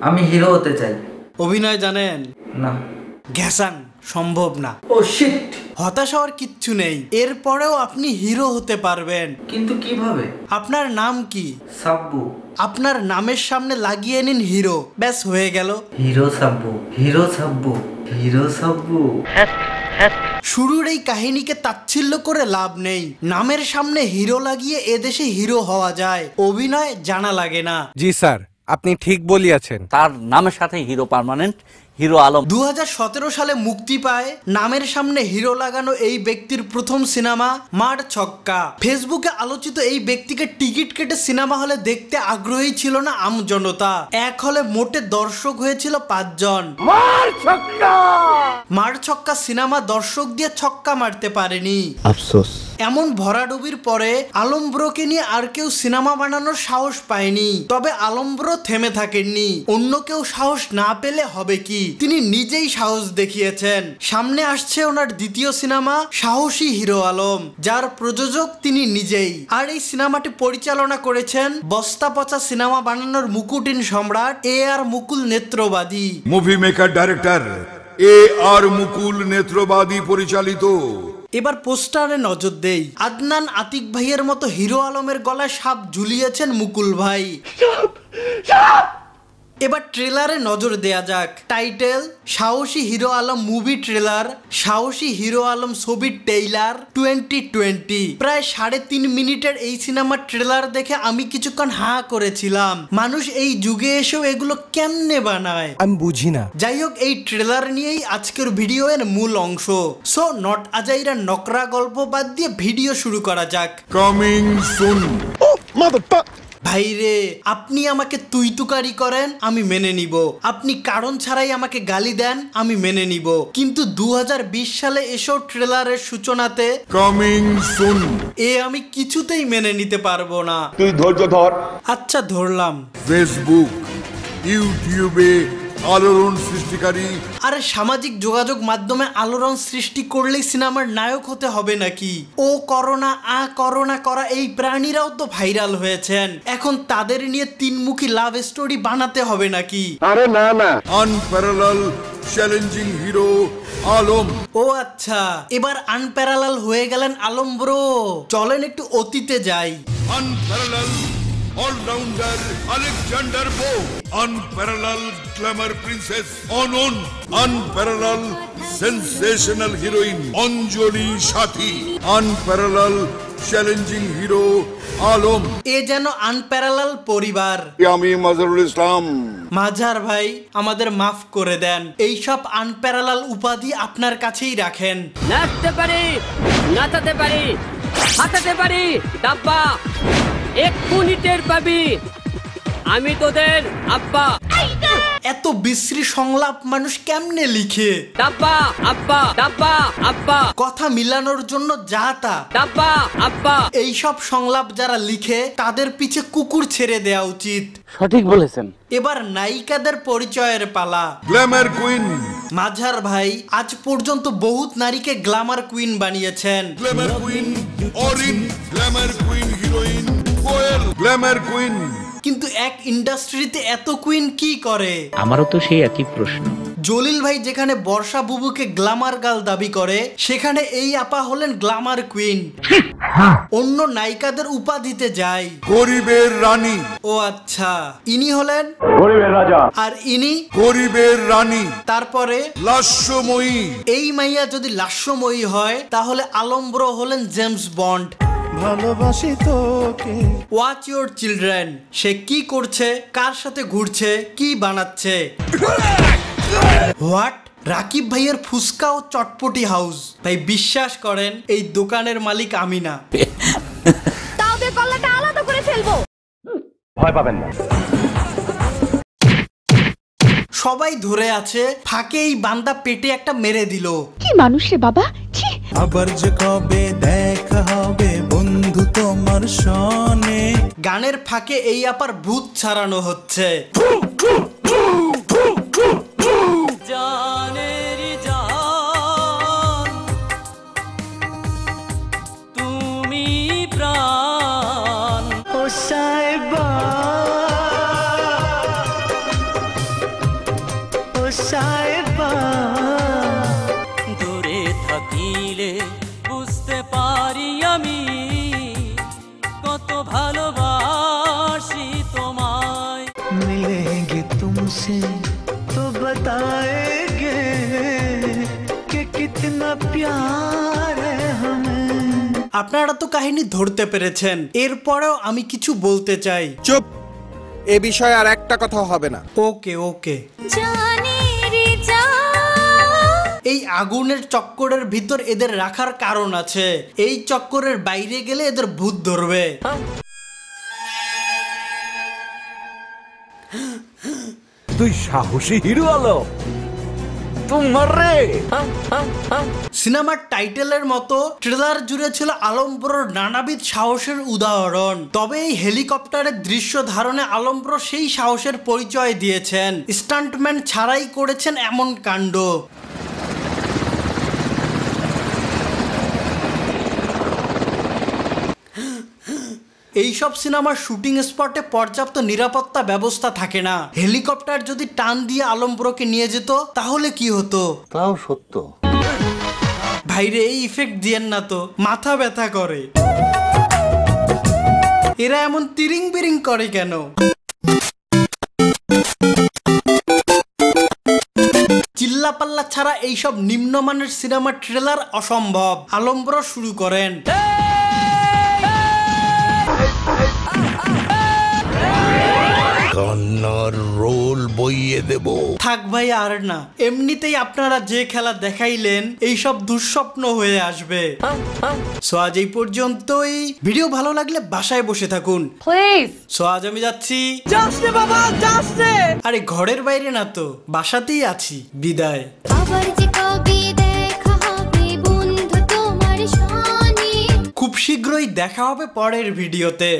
আমি হিরো হতে চাই। অভিনয় জানেন? না। ঘ্যাসাং সম্ভব না। ও শিট হতাশ হওয়ার কিচ্ছু নেই। এরপরেও আপনি হিরো হতে পারবেন। কিন্তু কীভাবে? আপনার নাম কি? সাব্বু। আপনার নামের সামনে লাগিয়ে নিন হিরো। ব্যাস হয়ে গেল। Hero Sabbu. Hero Sabbu. Hero Sabbu. শুরুর এই কাহিনীকে তাচ্ছিল্য করে লাভ নেই। নামের সামনে হিরো লাগিয়ে এদেশে হিরো হওয়া যায়। অভিনয় জানা লাগে না। জি স্যার আপনি ঠিক বলিয়াছেন। তার নামের সাথে হিরো পার্মানেন্ট হিরো আলম। দু সালে মুক্তি পায় নামের সামনে হিরো লাগানো এই ব্যক্তির প্রথম সিনেমা মার ছক্কা। ফেসবুকে আলোচিত এই ব্যক্তিকে টিকিট কেটে সিনেমা হলে দেখতে আগ্রহী ছিল না আম জনতা। এক হলে মোটে দর্শক হয়েছিল পাঁচজন। মার ছক্কা সিনেমা দর্শক দিয়ে ছক্কা মারতে পারেনি। আফসোস। এমন ভরাডুবির পরে আলমব্রোকে নিয়ে আর কেউ সিনেমা বানানোর সাহস পায়নি। তবে আলম্ব্র থেমে থাকেননি। অন্য কেউ সাহস না পেলে হবে কি? তিনি নিজেই সাহস দেখিয়েছেন। সামনে আসছে ওনার দ্বিতীয় সিনেমা, সাহসী হিরো আলম, যার প্রযোজক তিনি নিজেই। আর এই সিনেমাটি পরিচালনা করেছেন বস্তা পচা সিনেমা বানানোর মুকুটিন সম্রাট A R Mukul নেত্রবাদী। Movie maker director A R Mukul নেত্রবাদী পরিচালিত। এবার পোস্টারে নজর দেই। আদনান আতিক ভাইয়ের মতো হিরো আলমের গলায় সাপ ঝুলিয়েছেন মুকুল ভাই। এবার ট্রেলারে নজর দেয়া যাক। টাইটেল সাহসী হিরো আলম মুভি ট্রেলার সাহসী হিরো আলম ছবির টেইলার টোয়েন্টি টোয়েন্টি প্রায় সাড়ে তিন মিনিটের এই সিনেমার ট্রেলার দেখে আমি কিছুক্ষণ হাঁ করেছিলাম। মানুষ এই যুগে এসেও এগুলো কেমনে বানায়? আমি বুঝি না। যাই হোক এই ট্রেলার নিয়েই আজকের ভিডিও এর মূল অংশ। সো নট আজাইরা নকরা গল্প বাদ দিয়ে ভিডিও শুরু করা যাক। কামিং সুন ভাইরে আপনি আমাকে তুই তুকারি করেন আমি মেনে নিব। আপনি কারণ ছাড়াই আমাকে গালি দেন আমি মেনে নিব। কিন্তু দু হাজার বিশ সালে এসব ট্রেলারের সূচনাতে কামিং সুন এ আমি কিছুতেই মেনে নিতে পারব না। তুই ধৈর্য ধর। আচ্ছা ধরলাম। ফেসবুক ইউটিউবে আলোড়ন সৃষ্টিকারী। আরে সামাজিক যোগাযোগ মাধ্যমে আলোড়ন সৃষ্টি করলেই সিনেমার নায়ক হতে হবে নাকি? ও করোনা আ করোনা করা এই প্রাণীরাও তো ভাইরাল হয়েছেন। এখন তাদের নিয়ে তিনমুখী লাভ স্টোরি বানাতে হবে নাকি? আরে না না। Unparallel challenging hero Alam. ও আচ্ছা এবার আনপ্যারালাল হয়ে গেলেন আলম ব্রো চলেন একটু অতীতে যাই। Unparallel allrounder Alexander Bo unparallel glamour princess Onon unparallel sensational heroine Anjali সাথী আনপ্যারালাল চ্যালেঞ্জিং হিরো আলম এ যেন আনপ্যারালাল পরিবার। আমি মাজহারুল ইসলাম। মাঝার ভাই আমাদের মাফ করে দেন। এইসব আনপ্যারালাল উপাধি আপনার কাছেই রাখেন। নাচতে পারি নাচাতে পারি হাঁটাতে পারি ডাব্বা। এক মিনিটের পাবি আমি তোদের আব্বা। এত বিশ্রী সংলাপ মানুষ কেমনে লিখে? ডাব্বা আব্বা ডাব্বা আব্বা। কথা মিলানোর জন্য যা তা। ডাব্বা আব্বা। এইসব সংলাপ যারা লিখে তাদের পিছে কুকুর ছেড়ে দেওয়া উচিত। সঠিক বলেছেন। এবার নায়িকাদের পরিচয়ের পালা। Glamour queen. মাঝার ভাই আজ পর্যন্ত বহুত নারীকে গ্ল্যামার কুইন বানিয়েছেন। Glamour queen Orin. Glamour queen heroine Koel. Glamour queen. কিন্তু এক ইন্ডাস্ট্রিতে এত কুইন কি করে? আমারও তো সেই একই প্রশ্ন। জলিল ভাই যেখানে বর্ষা বুবুকে গ্ল্যামার গাল দাবি করে সেখানে এই আপা হলেন গ্ল্যামার কুইন অন্য নায়িকাদের উপাধিতে যায়। গরিবের রানী। ও আচ্ছা ইনি হলেন? গরিবের রাজা। আর ইনি? গরিবের রানী। তারপরে? লাস্যময়ী। এই মাইয়া যদি লাস্যময়ী হয় তাহলে আলম্ব্র হলেন জেমস বন্ড। ভালোবাসি তোকে। ওয়াচ ইউর চিলড্রেন সে কি করছে? কার সাথে ঘুরছে? কি বানাচ্ছে? হোয়াট রাকিব ভাইয়ের ফুসকা ও চটপটি হাউস ভাই বিশ্বাস করেন এই দোকানের মালিক আমি না। তাও দিয়ে আলাদা করে ফেলব। সবাই ধরে আছে ফাঁকে এই বান্দা পেটে একটা মেরে দিল। কি মানুষ রে বাবা? আবার যে কবে দেখা হবে বন্ধু তোমার সনে। গানের ফাঁকে এই আপার ভূত ছাড়ানো হচ্ছে। আপনারা তো কাহিনী ধরতে পেরেছেন। এরপরেও আমি কিছু বলতে চাই। চুপ। এ বিষয়ে আর একটা কথা হবে না। ওকে ওকে। এই আগুনের চক্করের ভিতর এদের রাখার কারণ আছে। এই চক্করের বাইরে গেলে এদের ভূত ধরবে। তুই সাহসী হিরো সিনেমার টাইটেলের মতো ট্রেলার জুড়ে ছিল আলমপুরের নানাবিধ সাহসের উদাহরণ। তবে এই হেলিকপ্টারের দৃশ্য ধারণে আলমপুর সেই সাহসের পরিচয় দিয়েছেন। স্টান্টম্যান ছাড়াই করেছেন এমন কাণ্ড। এইসব সিনেমার শুটিং স্পটে পর্যাপ্ত নিরাপত্তা ব্যবস্থা থাকে না। হেলিকপ্টার যদি টান দিয়ে আলমপুরকে নিয়ে যেত তাহলে কি হতো? তাও সত্য। ভাইরে এই ইফেক্ট দিয়েন না তো। মাথা ব্যথা করে। এরা এমন তিরিং বিরিং করে কেন? চিল্লাপাল্লা ছাড়া এইসব নিম্নমানের সিনেমার ট্রেলার অসম্ভব। আলম্বর শুরু করেন। কান্নার রোল বইয়ে দেব। থাক ভাই আর না। এমনিতেই আপনারা যে খেলা দেখাইলেন এইসব দুঃস্বপ্ন হয়ে আসবে। সো আজ এই পর্যন্তই। ভিডিও ভালো লাগলে বাসায় বসে থাকুন। প্লিজ সো আজ আমি যাচ্ছি। আরে ঘরের বাইরে না তো বাসাতেই আছি বিদায়। আবার যে কবে দেখা হবে বন্ধু তোমার সনে খুব শীঘ্রই দেখা হবে পরের ভিডিওতে।